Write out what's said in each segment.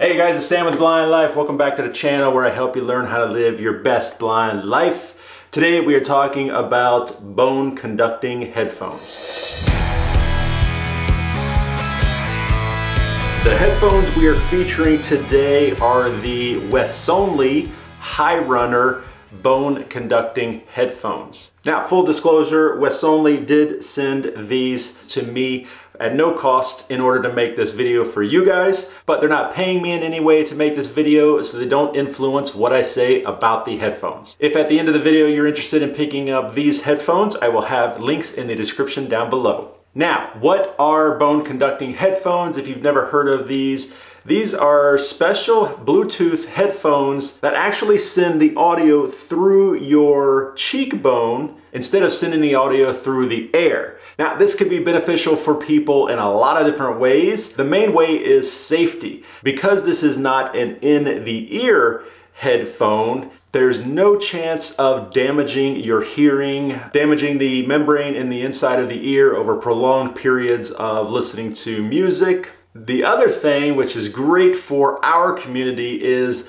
Hey guys, it's Sam with Blind Life. Welcome back to the channel where I help you learn how to live your best blind life. Today we are talking about bone conducting headphones. The headphones we are featuring today are the Wissonly Hi Runner bone conducting headphones. Now, full disclosure, Wissonly did send these to me at no cost in order to make this video for you guys, but they're not paying me in any way to make this video, so they don't influence what I say about the headphones. If at the end of the video you're interested in picking up these headphones, I will have links in the description down below. Now, what are bone conducting headphones? If you've never heard of these, these are special Bluetooth headphones that actually send the audio through your cheekbone instead of sending the audio through the air. Now, this could be beneficial for people in a lot of different ways. The main way is safety. Because this is not an in the ear headphone, there's no chance of damaging your hearing, damaging the membrane in the inside of the ear over prolonged periods of listening to music the other thing, which is great for our community, is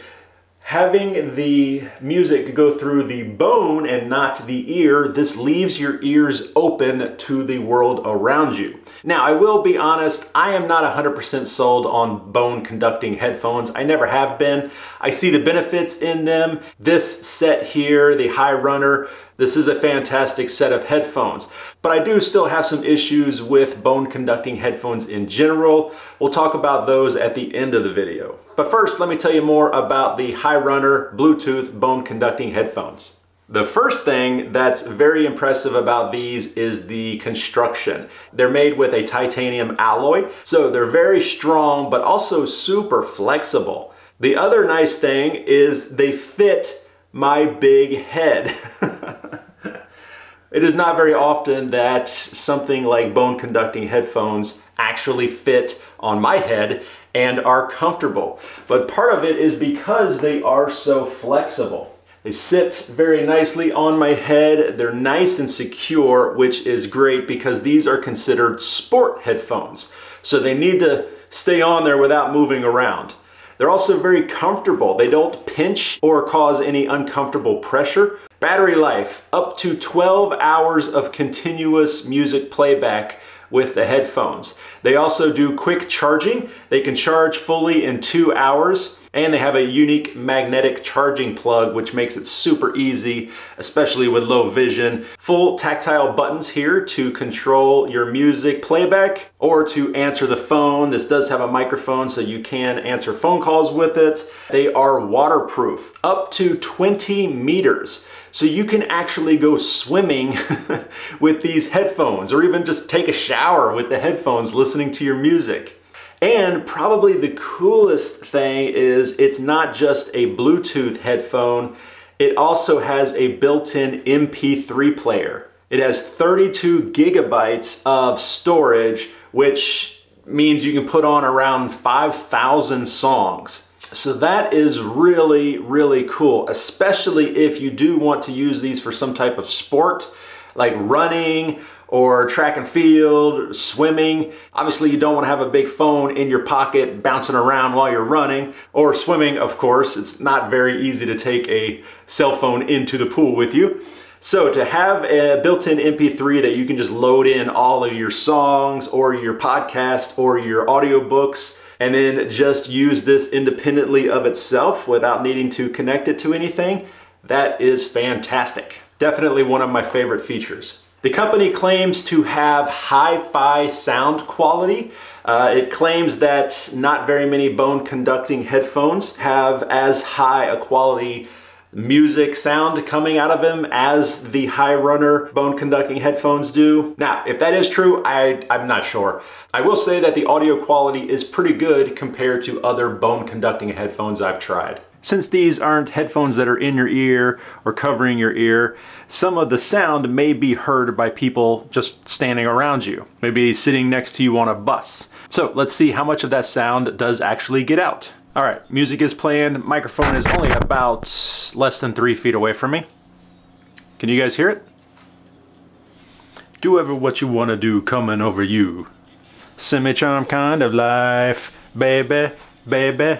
having the music go through the bone and not the ear, this leaves your ears open to the world around you. Now, I will be honest, I am not 100% sold on bone conducting headphones. I never have been. I see the benefits in them. This set here, the Hi Runner, this is a fantastic set of headphones, but I do still have some issues with bone conducting headphones in general. We'll talk about those at the end of the video. But first, let me tell you more about the Hi Runner Bluetooth bone conducting headphones. The first thing that's very impressive about these is the construction. They're made with a titanium alloy, so they're very strong, but also super flexible. The other nice thing is they fit my big head. it is not very often that something like bone conducting headphones actually fit on my head and are comfortable. But part of it is because they are so flexible. They sit very nicely on my head. They're nice and secure, which is great because these are considered sport headphones. So they need to stay on there without moving around. They're also very comfortable. They don't pinch or cause any uncomfortable pressure. Battery life, up to 12 hours of continuous music playback with the headphones. They also do quick charging. They can charge fully in two hours and they have a unique magnetic charging plug which makes it super easy especially with low vision. Full tactile buttons here to control your music playback or to answer the phone. This does have a microphone so you can answer phone calls with it. They are waterproof up to 20 meters. So you can actually go swimming with these headphones or even just take a shower with the headphones listening to your music and probably the coolest thing is it's not just a Bluetooth headphone, it also has a built-in MP3 player. It has 32 gigabytes of storage, which means you can put on around 5,000 songs. So that is really, really cool, especially if you do want to use these for some type of sport, like running or track and field, swimming. Obviously, you don't want to have a big phone in your pocket bouncing around while you're running or swimming, of course. It's not very easy to take a cell phone into the pool with you. So to have a built-in MP3 that you can just load in all of your songs or your podcast or your audiobooks and then just use this independently of itself without needing to connect it to anything, that is fantastic. Definitely one of my favorite features. The company claims to have hi-fi sound quality. Uh, it claims that not very many bone conducting headphones have as high a quality music sound coming out of them as the Hi Runner bone conducting headphones do. Now, if that is true, I, I'm not sure. I will say that the audio quality is pretty good compared to other bone conducting headphones I've tried. Since these aren't headphones that are in your ear or covering your ear, some of the sound may be heard by people just standing around you, maybe sitting next to you on a bus. So let's see how much of that sound does actually get out. All right, music is playing, microphone is only about less than three feet away from me. Can you guys hear it? Do ever what you wanna do coming over you. Semi-charm kind of life, baby, baby.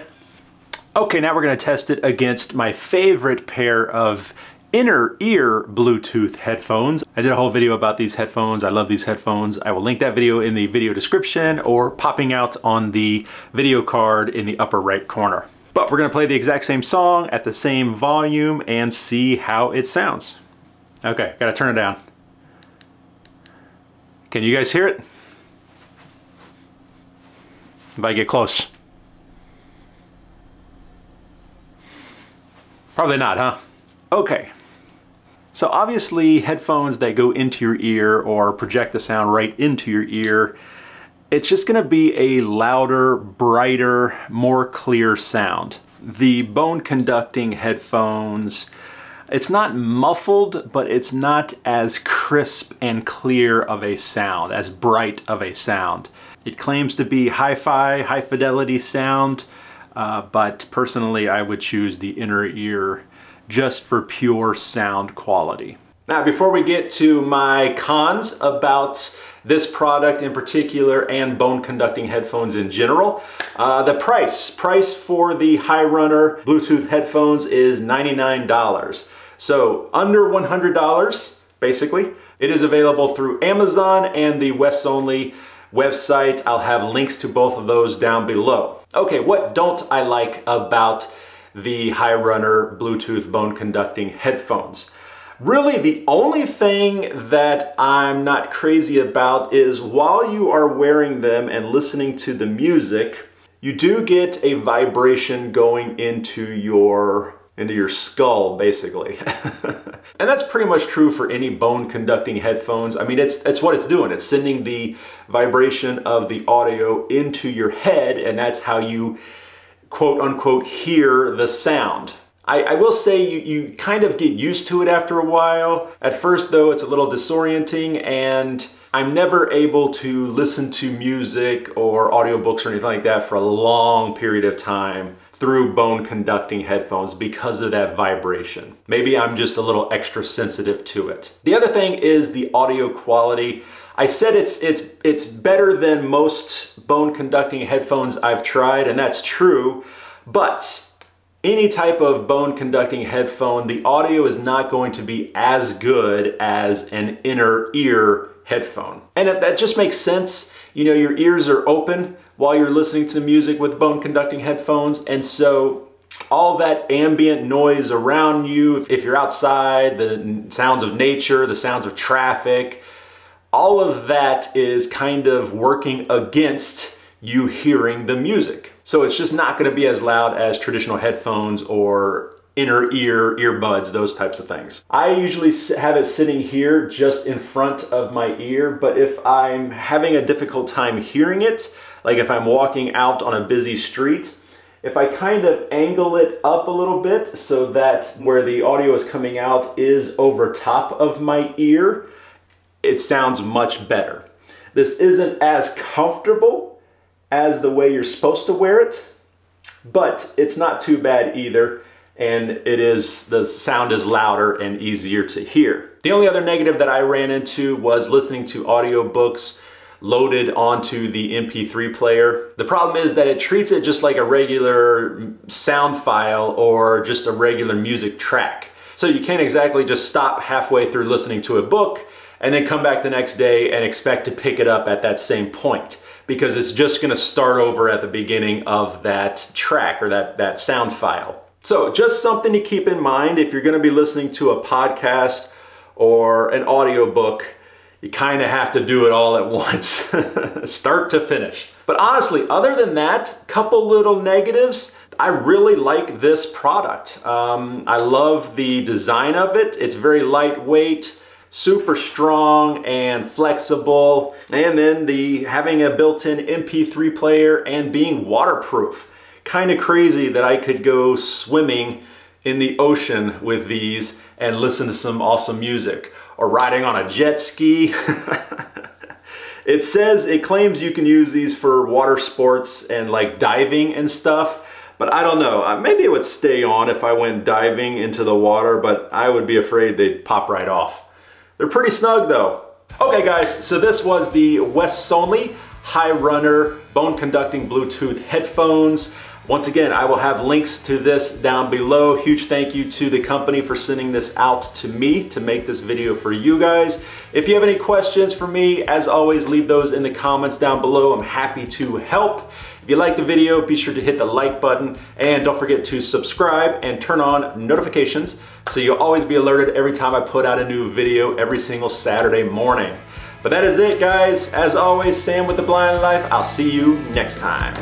Okay, now we're gonna test it against my favorite pair of inner ear Bluetooth headphones. I did a whole video about these headphones. I love these headphones. I will link that video in the video description or popping out on the video card in the upper right corner. But we're gonna play the exact same song at the same volume and see how it sounds. Okay, gotta turn it down. Can you guys hear it? If I get close. Probably not, huh? Okay. So obviously headphones that go into your ear or project the sound right into your ear, it's just gonna be a louder, brighter, more clear sound. The bone conducting headphones, it's not muffled, but it's not as crisp and clear of a sound, as bright of a sound. It claims to be hi-fi, high fidelity sound, uh, but personally I would choose the inner ear just for pure sound quality. Now before we get to my cons about this product in particular and bone conducting headphones in general. Uh, the price, price for the Hi Runner Bluetooth headphones is $99. So under $100 basically. It is available through Amazon and the Wissonly website. I'll have links to both of those down below. Okay, what don't I like about the Hi Runner Bluetooth bone conducting headphones? Really, the only thing that I'm not crazy about is while you are wearing them and listening to the music, you do get a vibration going into your into your skull, basically. and that's pretty much true for any bone conducting headphones. I mean, it's, it's what it's doing. It's sending the vibration of the audio into your head, and that's how you quote unquote hear the sound. I, I, will say you, you kind of get used to it after a while. At first though, it's a little disorienting and I'm never able to listen to music or audiobooks or anything like that for a long period of time through bone conducting headphones because of that vibration. Maybe I'm just a little extra sensitive to it. The other thing is the audio quality. I said it's, it's, it's better than most bone conducting headphones I've tried, and that's true, but any type of bone conducting headphone, the audio is not going to be as good as an inner ear headphone. And that just makes sense. You know, your ears are open while you're listening to music with bone conducting headphones. And so all that ambient noise around you, if you're outside, the sounds of nature, the sounds of traffic, all of that is kind of working against you hearing the music. So it's just not gonna be as loud as traditional headphones or inner ear, earbuds, those types of things. I usually have it sitting here just in front of my ear, but if I'm having a difficult time hearing it, like if I'm walking out on a busy street, if I kind of angle it up a little bit so that where the audio is coming out is over top of my ear, it sounds much better. This isn't as comfortable as the way you're supposed to wear it, but it's not too bad either and it is the sound is louder and easier to hear. The only other negative that I ran into was listening to audiobooks loaded onto the MP3 player. The problem is that it treats it just like a regular sound file or just a regular music track. So you can't exactly just stop halfway through listening to a book and then come back the next day and expect to pick it up at that same point because it's just gonna start over at the beginning of that track or that, that sound file. So just something to keep in mind if you're going to be listening to a podcast or an audiobook, you kind of have to do it all at once, start to finish. But honestly, other than that, couple little negatives, I really like this product. Um, I love the design of it. It's very lightweight, super strong and flexible. And then the having a built-in MP3 player and being waterproof kind of crazy that I could go swimming in the ocean with these and listen to some awesome music or riding on a jet ski. it says, it claims you can use these for water sports and like diving and stuff, but I don't know. Maybe it would stay on if I went diving into the water, but I would be afraid they'd pop right off. They're pretty snug though. Okay guys, so this was the West Only Hi Runner bone conducting Bluetooth headphones. Once again, I will have links to this down below. Huge thank you to the company for sending this out to me to make this video for you guys. If you have any questions for me, as always, leave those in the comments down below. I'm happy to help. If you like the video, be sure to hit the like button and don't forget to subscribe and turn on notifications so you'll always be alerted every time I put out a new video every single Saturday morning. But that is it, guys. As always, Sam with The Blind Life. I'll see you next time.